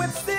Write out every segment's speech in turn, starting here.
with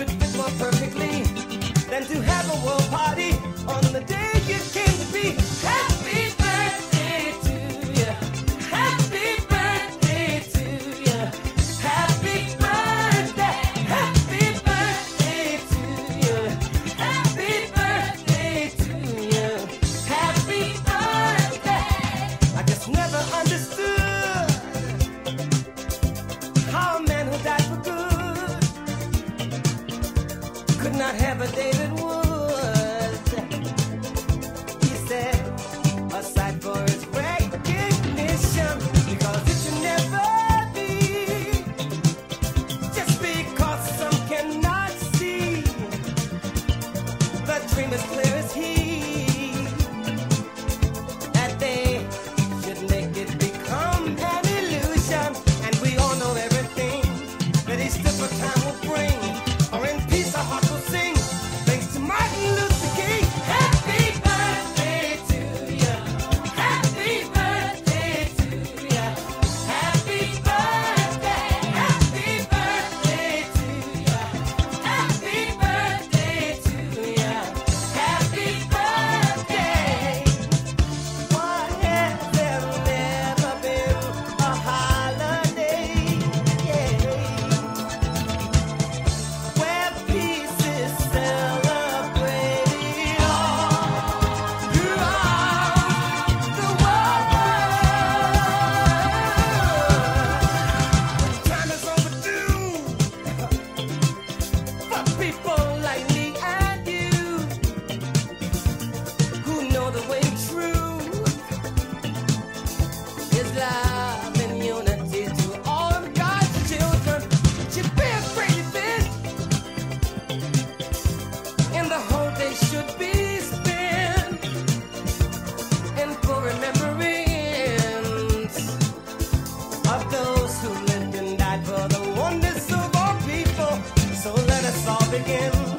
could fit more perfectly than to have a world party on the day you came to be. Happy birthday to you. Happy birthday to you. Happy birthday. Happy birthday to you. Happy birthday to you. Happy birthday. I just never understood. not have a David Wood. again.